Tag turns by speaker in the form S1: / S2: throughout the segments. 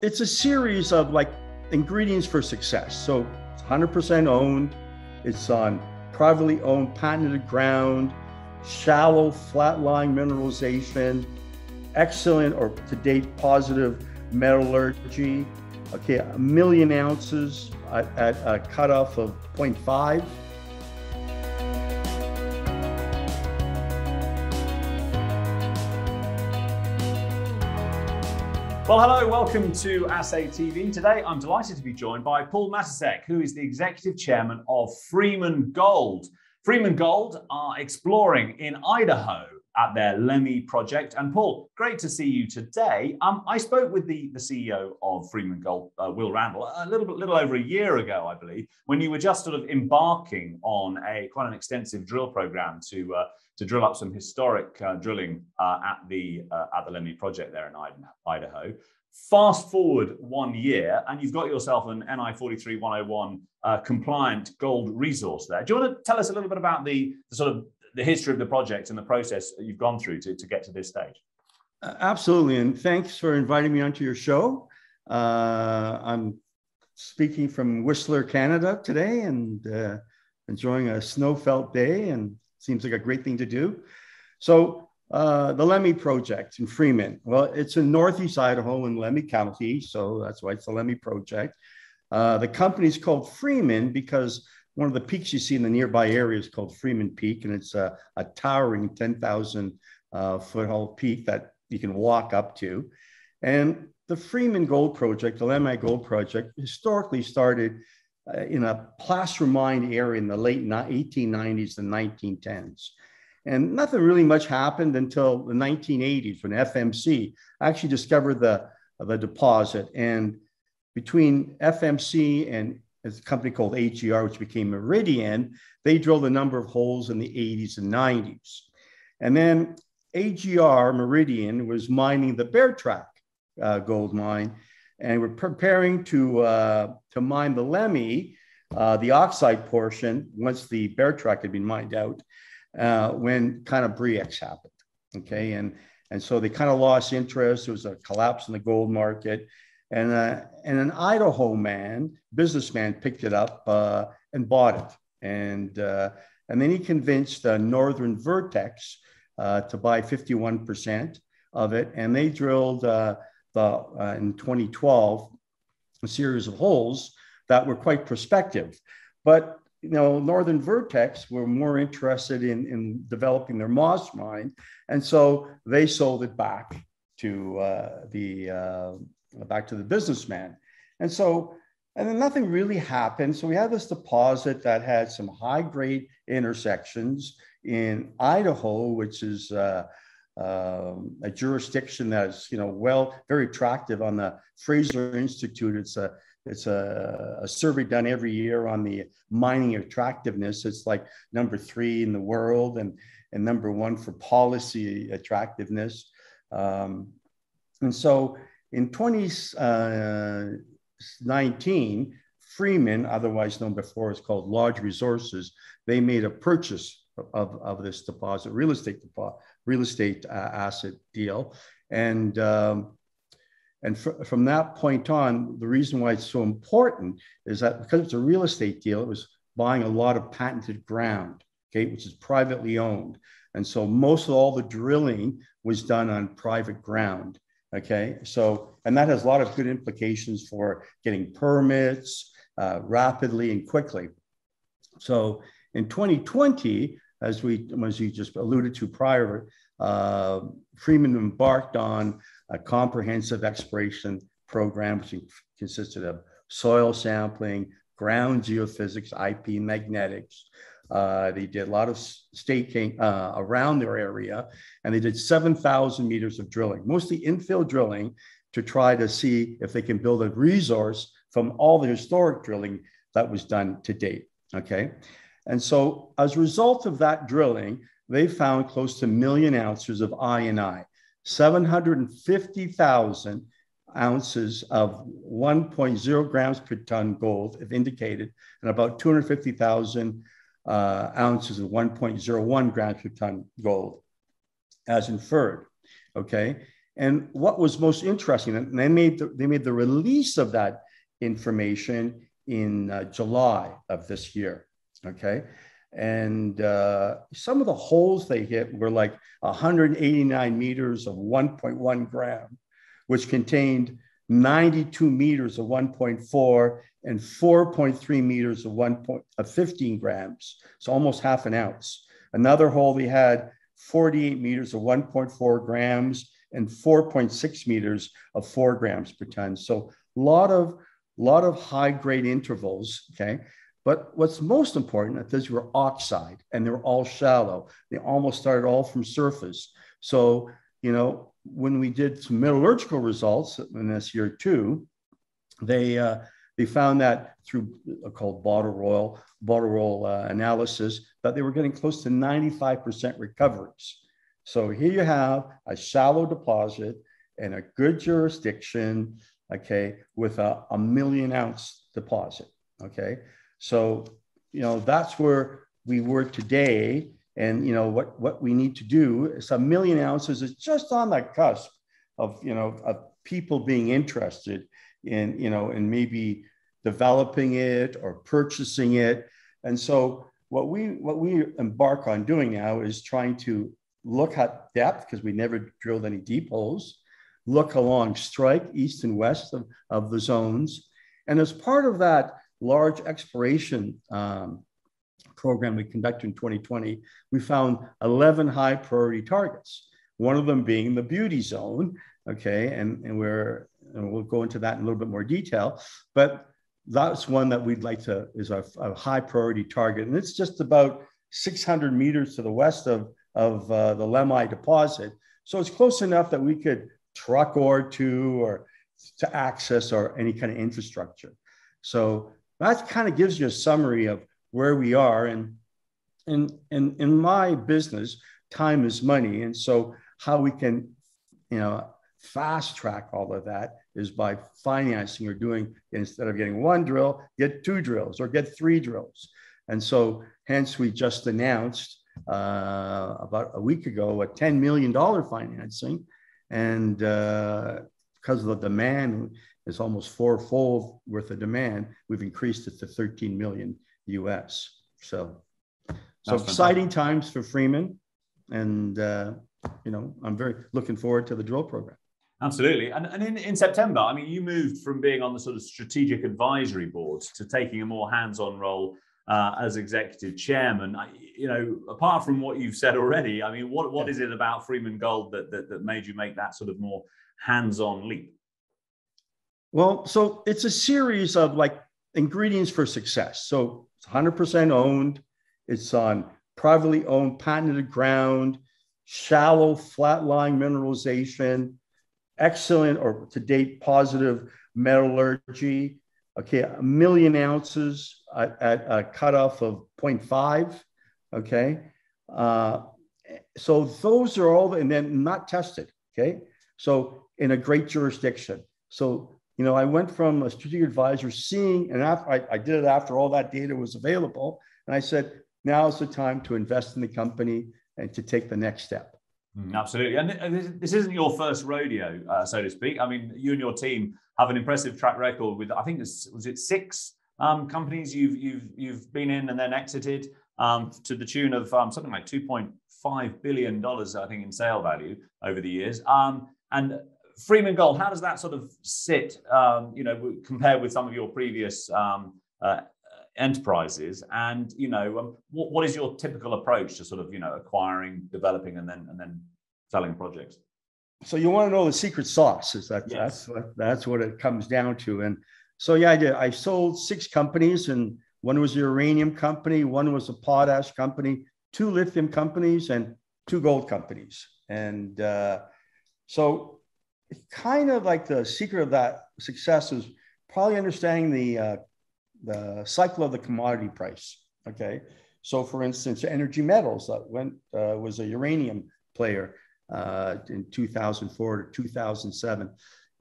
S1: it's a series of like ingredients for success. So it's 100% owned. It's on privately owned, patented ground, shallow, flat-lying mineralization, excellent or to date positive metallurgy. Okay, a million ounces at, at a cutoff of 0.5.
S2: Well, hello, welcome to Assay TV. Today, I'm delighted to be joined by Paul Matysek, who is the executive chairman of Freeman Gold. Freeman Gold are exploring in Idaho at their Lemhi project. And Paul, great to see you today. Um, I spoke with the, the CEO of Freeman Gold, uh, Will Randall, a little bit, little over a year ago, I believe, when you were just sort of embarking on a quite an extensive drill program to uh, to drill up some historic uh, drilling uh, at the uh, at the Lemhi project there in Idaho. Fast forward one year, and you've got yourself an NI 43101 uh, compliant gold resource there. Do you want to tell us a little bit about the, the, sort of the history of the project and the process that you've gone through to, to get to this stage?
S1: Uh, absolutely, and thanks for inviting me onto your show. Uh, I'm speaking from Whistler, Canada today, and uh, enjoying a snow-felt day, and Seems like a great thing to do. So uh, the Lemhi Project in Freeman. Well, it's in Northeast Idaho in Lemhi County, so that's why it's the Lemhi Project. Uh, the company is called Freeman because one of the peaks you see in the nearby area is called Freeman Peak, and it's a, a towering 10,000 uh, foot tall peak that you can walk up to. And the Freeman Gold Project, the Lemhi Gold Project, historically started uh, in a placer mine area in the late 1890s and 1910s. And nothing really much happened until the 1980s when FMC actually discovered the, the deposit. And between FMC and a company called AGR, which became Meridian, they drilled a number of holes in the 80s and 90s. And then AGR, Meridian, was mining the Bear Track uh, gold mine and we're preparing to uh, to mine the Lemhi, uh, the oxide portion, once the bear track had been mined out, uh, when kind of Bre-X happened. Okay, and and so they kind of lost interest. There was a collapse in the gold market, and uh, and an Idaho man, businessman, picked it up uh, and bought it, and uh, and then he convinced Northern Vertex to buy 51% of it, and they drilled the, uh, in 2012 a series of holes that were quite prospective. But you know, Northern Vertex were more interested in, in developing their Moss mine, and so they sold it back to uh, the uh, back to the businessman. And so, and then nothing really happened. So we had this deposit that had some high grade intersections in Idaho, which is uh, um, a jurisdiction that is, you know, well, very attractive on the Fraser Institute. It's a it's a, a, survey done every year on the mining attractiveness. It's like number three in the world and, and number one for policy attractiveness. Um, and so in 2019, uh, Freeman, otherwise known before as called Lodge Resources, they made a purchase of, of this deposit, real estate deposit, real estate uh, asset deal. And, um, and fr- from that point on, the reason why it's so important is that because it's a real estate deal, it was buying a lot of patented ground, okay, which is privately owned. And so most of all the drilling was done on private ground. Okay. So, and that has a lot of good implications for getting permits uh, rapidly and quickly. So in 2020, as we as you just alluded to prior, uh, Freeman embarked on a comprehensive exploration program, which consisted of soil sampling, ground geophysics, IP magnetics. Uh, they did a lot of staking uh, around their area, and they did 7,000 meters of drilling, mostly infill drilling, to try to see if they can build a resource from all the historic drilling that was done to date. Okay. And so as a result of that drilling, they found close to a million ounces of I&I, 750,000 ounces of 1.0 grams per ton gold, if indicated, and about 250,000 uh, ounces of 1.01 grams per ton gold, as inferred. Okay. And what was most interesting, and they made the, they made the release of that information in uh, July of this year. Okay. And uh, some of the holes they hit were like 189 meters of 1.1 gram, which contained 92 meters of 1.4 and 4.3 meters of 1. Point, of 15 grams. So almost half an ounce. Another hole they had 48 meters of 1.4 grams and 4.6 meters of four grams per ton. So a lot of, lot of high grade intervals, okay? But what's most important is these were oxide and they were all shallow. They almost started all from surface. So, you know, when we did some metallurgical results in this year too, they, uh, they found that through a called bottle roll, bottle roll uh, analysis, that they were getting close to 95% recoveries. So here you have a shallow deposit in a good jurisdiction, okay, with a, a million ounce deposit, okay? So, you know, that's where we were today. And, you know, what, what we need to do is a million ounces is just on the cusp of, you know, of people being interested in, you know, and maybe developing it or purchasing it. And so what we, what we embark on doing now is trying to look at depth because we never drilled any deep holes, look along strike east and west of, of the zones. And as part of that large exploration um, program we conducted in 2020, we found 11 high priority targets, one of them being the beauty zone. Okay, and, and we're and we'll go into that in a little bit more detail, but that's one that we'd like to is a, high priority target, and it's just about 600 meters to the west of of uh, the Lemhi deposit. So it's close enough that we could truck ore to or to access or any kind of infrastructure. So that kind of gives you a summary of where we are. And in, in, in my business, time is money. And so how we can, you know, fast track all of that is by financing or doing instead of getting one drill, get two drills or get three drills. And so hence we just announced uh, about a week ago a $10 million financing. And uh, because of the demand is almost fourfold worth of demand, we've increased it to 13 million US. So, so exciting times for Freeman. And, uh, you know, I'm very looking forward to the drill program.
S2: Absolutely. And, and in, in September, I mean, you moved from being on the sort of strategic advisory board to taking a more hands on role uh, as executive chairman. I, you know, apart from what you've said already, I mean, what, what is it about Freeman Gold that, that, that made you make that sort of more hands-on leap?
S1: Well, so it's a series of like ingredients for success. So it's 100% owned. It's on privately owned, patented ground, shallow, flat-lying mineralization, excellent or to date positive metallurgy, okay, a million ounces at, at a cutoff of 0.5, okay? Uh, so those are all, and then not tested, okay? So in a great jurisdiction. So, you know, I went from a strategic advisor seeing, and after I, I did it after all that data was available, and I said, now is the time to invest in the company and to take the next step.
S2: Mm, absolutely. And this isn't your first rodeo, uh, so to speak. I mean, you and your team have an impressive track record with, I think, was it six um, companies you've, you've, you've been in and then exited um, to the tune of um, something like $2.5 billion, I think, in sale value over the years. Um, and Freeman Gold, how does that sort of sit, um, you know, compared with some of your previous um, uh, enterprises? And you know um, what, what is your typical approach to sort of you know acquiring developing and then and then selling projects?
S1: So you want to know the secret sauce is that yes. that's what, that's what it comes down to. And so yeah i did i sold six companies and one was a uranium company one was a potash company two lithium companies and two gold companies. And uh, so kind of like the secret of that success is probably understanding the uh, the cycle of the commodity price. Okay. So, for instance, energy metals that went uh, was a uranium player uh, in 2004 to 2007.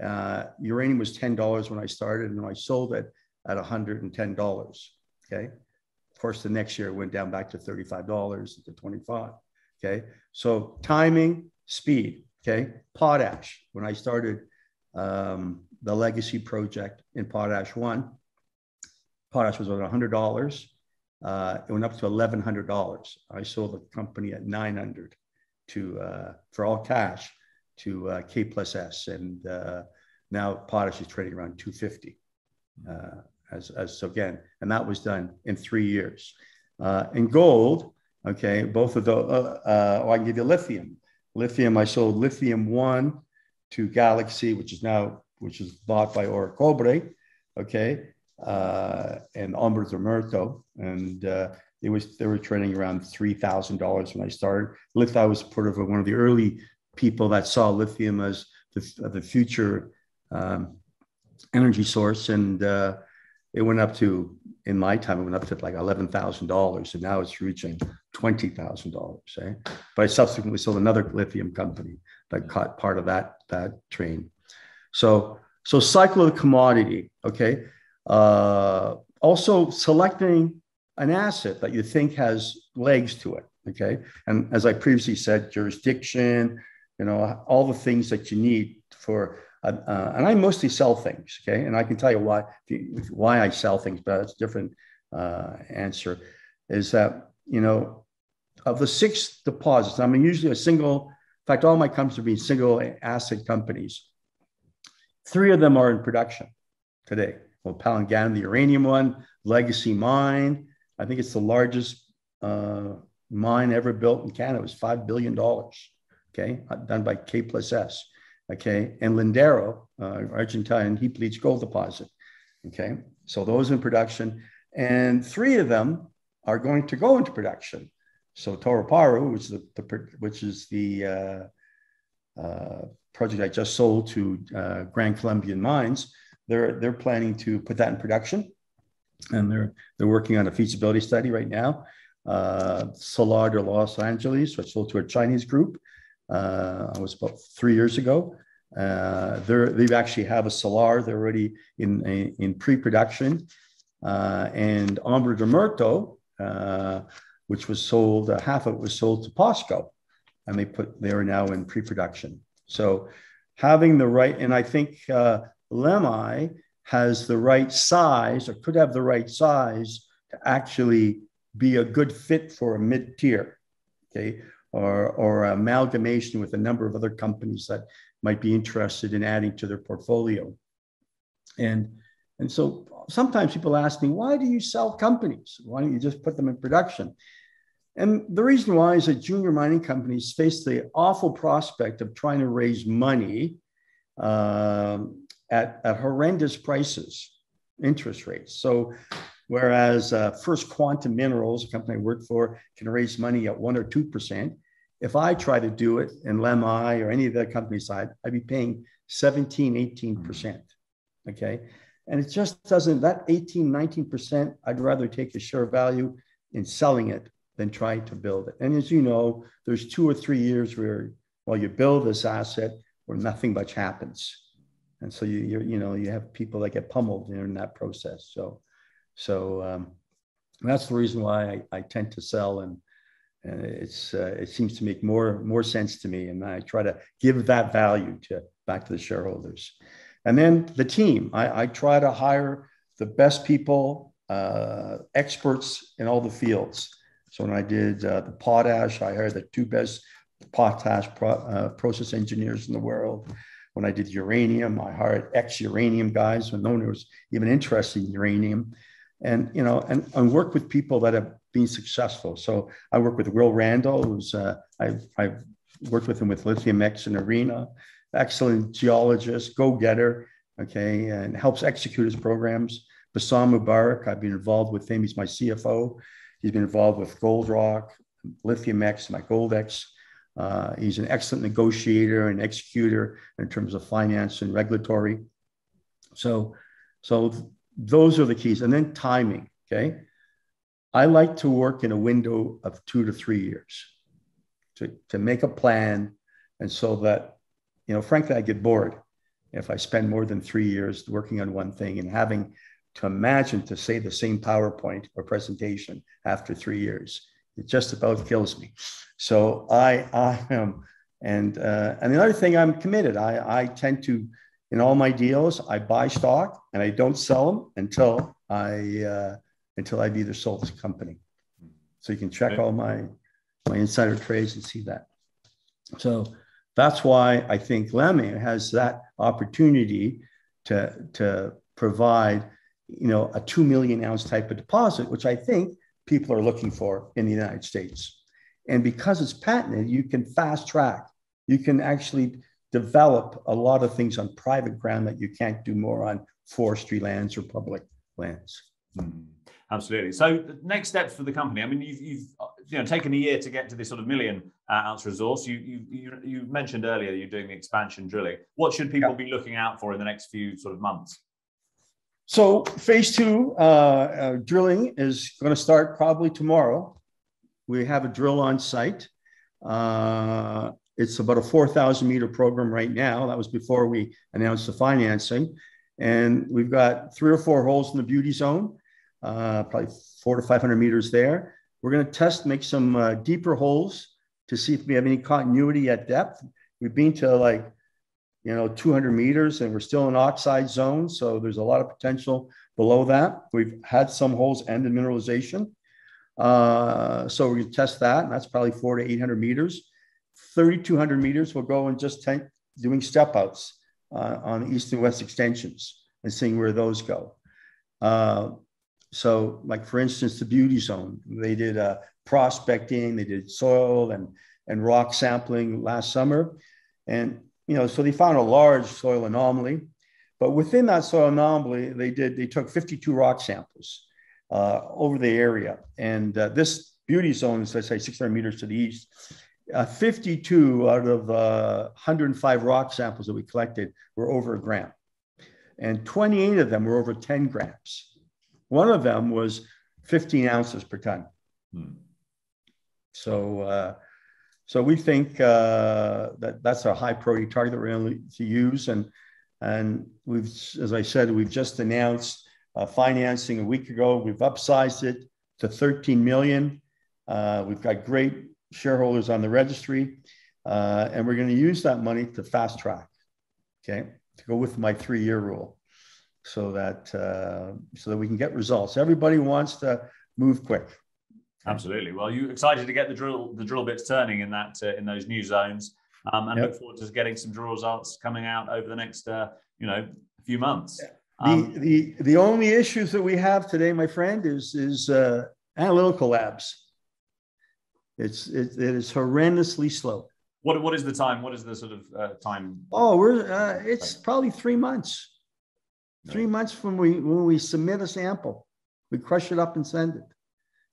S1: Uh, uranium was $10 when I started, and I sold it at $110. Okay. Of course, the next year it went down back to $35 to 25. Okay. So, timing, speed. Okay, potash. When I started um, the legacy project in potash one, potash was about hundred dollars. Uh, it went up to eleven hundred dollars. I sold the company at nine hundred to uh, for all cash to uh, K plus S, and uh, now potash is trading around two fifty. Uh, as, as so again, and that was done in three years. Uh, in gold, okay, both of the. oh, I can give you lithium. Lithium, I sold lithium one to Galaxy, which is now which is bought by Orocobre, okay, uh, and Ombra de Muerto, and uh, it was they were trading around three thousand dollars when I started. Lithium, was part of one of the early people that saw lithium as the, the future um, energy source, and uh, it went up to in my time it went up to like eleven thousand dollars, and now it's reaching twenty thousand dollars. Eh? But I subsequently sold another lithium company that caught part of that that train. So so cycle of the commodity. Okay. Uh, also selecting an asset that you think has legs to it. Okay. And as I previously said, jurisdiction, you know, all the things that you need for, uh, uh, and I mostly sell things. Okay. And I can tell you why, why I sell things, but it's a different uh, answer is that, you know, of the six deposits, I'm usually a single, in fact, all my companies are being single asset companies. Three of them are in production today. Well, Palangana, the uranium one, Legacy Mine, I think it's the largest uh, mine ever built in Canada. It was $5 billion, okay, done by K plus S, okay, and Lindero, uh, Argentine heap leach gold deposit, okay. So those in production, and three of them are going to go into production. So Toroparu, which is the, the which is the uh, uh, project I just sold to uh, Grand Colombian Mines, they're they're planning to put that in production and they're they're working on a feasibility study right now. Uh, Salar de Los Angeles, which sold to a Chinese group, uh, was about three years ago. Uh, they've actually have a Solar. They're already in in, in pre-production, uh, and Ombra de Muerto, uh, which was sold, uh, half of it was sold to POSCO, and they put they are now in pre-production. So having the right, and I think uh, Lemhi has the right size or could have the right size to actually be a good fit for a mid tier, okay, or, or amalgamation with a number of other companies that might be interested in adding to their portfolio. And, and so sometimes people ask me, why do you sell companies? Why don't you just put them in production? And the reason why is that junior mining companies face the awful prospect of trying to raise money um, at, at horrendous prices, interest rates. So, whereas uh, First Quantum Minerals, a company I work for, can raise money at one or two percent. If I try to do it in Lemhi or any of the company side, I'd be paying 17, 18 percent. Okay. And it just doesn't, that 18, 19%, I'd rather take the share value in selling it than trying to build it. And as you know, there's two or three years where while you build this asset where nothing much happens and so you you you know you have people that get pummeled in that process. So so um, that's the reason why I, I tend to sell and. And it's uh, it seems to make more more sense to me, and I try to give that value to back to the shareholders. And then the team, I, I try to hire the best people, uh, experts in all the fields. So when I did uh, the potash, I hired the two best potash pro, uh, process engineers in the world. When I did uranium, I hired ex-uranium guys when no one was even interested in uranium, and you know, and, and work with people that have been successful. So I work with Will Randall, who's uh, I've, I've worked with him with Lithium X and Arena, excellent geologist, go-getter, okay, and helps execute his programs. Bassam Moubarak, I've been involved with him. He's my CFO. He's been involved with Gold Rock, Lithium X, my Gold X uh, he's an excellent negotiator and executor in terms of finance and regulatory. So, so those are the keys. And then timing. Okay. I like to work in a window of two to three years to, to make a plan. And so that, you know, frankly, I get bored if I spend more than three years working on one thing and having to imagine to say the same PowerPoint or presentation after three years. It just about kills me. So I, I am And uh, and the other thing, I'm committed. I, I tend to, in all my deals, I buy stock and I don't sell them until I uh, until I've either sold the company. So you can check all my my insider trades and see that. So that's why I think Lemhi has that opportunity to to provide, you know, a two million ounce type of deposit, which I think people are looking for in the United States. And because it's patented, you can fast track. You can actually develop a lot of things on private ground that you can't do more on forestry lands or public lands.
S2: Mm, absolutely. So, the next steps for the company. I mean, you've, you've you know taken a year to get to this sort of million uh, ounce resource. You, you you you mentioned earlier you're doing the expansion drilling. What should people yeah. be looking out for in the next few sort of months?
S1: So, phase two uh, uh, drilling is going to start probably tomorrow. We have a drill on site. Uh, it's about a 4,000 meter program right now. That was before we announced the financing. And we've got three or four holes in the beauty zone, uh, probably four to 500 meters there. We're going to test, make some uh, deeper holes to see if we have any continuity at depth. We've been to like, you know, 200 meters and we're still in oxide zone. So there's a lot of potential below that. We've had some holes end in mineralization. Uh, so we're going to test that, and that's probably four to 800 meters. 3,200 meters will go and just tank, doing step outs uh, on east and west extensions and seeing where those go. Uh, so, like for instance, the beauty zone, they did uh, prospecting, they did soil and and rock sampling last summer, and you know, so they found a large soil anomaly. But within that soil anomaly, they did they took 52 rock samples uh, over the area. And uh, this beauty zone is, let's say, 600 meters to the east. Uh, 52 out of 105 uh, rock samples that we collected were over a gram. And 28 of them were over 10 grams. One of them was 15 ounces per ton. Hmm. So, uh, so we think uh, that that's a high priority target that we're going to use. And, and we've, as I said, we've just announced uh, financing a week ago. We've upsized it to 13 million. Uh, we've got great shareholders on the registry, uh, and we're going to use that money to fast track. Okay, to go with my three-year rule, so that uh, so that we can get results. Everybody wants to move quick.
S2: Absolutely. Well, you excited to get the drill the drill bits turning in that uh, in those new zones, um, and yep. look forward to getting some drill results coming out over the next uh, you know few months.
S1: Um, the, the, the only issues that we have today, my friend, is, is uh, analytical labs. It's, it, it is horrendously slow.
S2: What, what is the time? What is the sort of uh, time?
S1: Oh, we're, uh, it's probably three months. Three months from we, when we submit a sample, we crush it up and send it.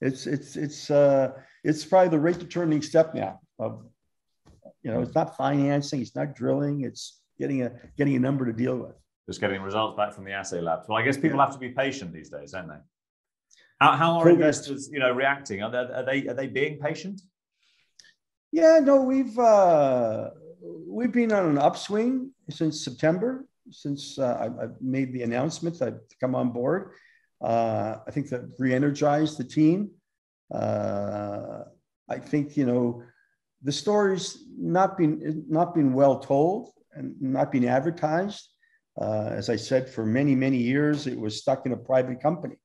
S1: It's, it's, it's, uh, it's probably the rate determining step now of, you know, it's not financing, it's not drilling, it's getting a, getting a number to deal with
S2: just getting results back from the assay labs. Well, I guess people yeah. have to be patient these days, don't they? How, how are investors, you know, reacting? Are they, are they are they being patient?
S1: Yeah, no, we've uh, we've been on an upswing since September. Since uh, I, I made the announcement that I've come on board, uh, I think that re-energized the team. Uh, I think you know the story's not been not been well told and not been advertised. Uh, as I said, for many, many years, it was stuck in a private company.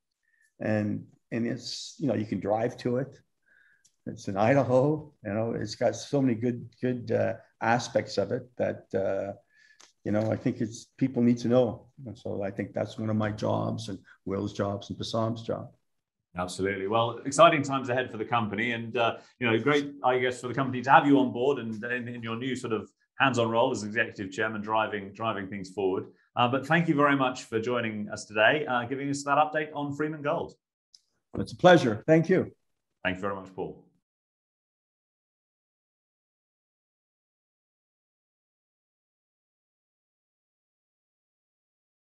S1: And, and it's, you know, you can drive to it. It's in Idaho, you know, it's got so many good, good uh, aspects of it that, uh, you know, I think it's people need to know. And so I think that's one of my jobs and Will's jobs and Bassam's job.
S2: Absolutely. Well, exciting times ahead for the company, and uh, you know, great, I guess, for the company to have you on board and in, in your new sort of hands-on role as executive chairman, driving driving things forward. Uh, but thank you very much for joining us today, uh, giving us that update on Freeman Gold.
S1: It's a pleasure. Thank you.
S2: Thank you very much, Paul.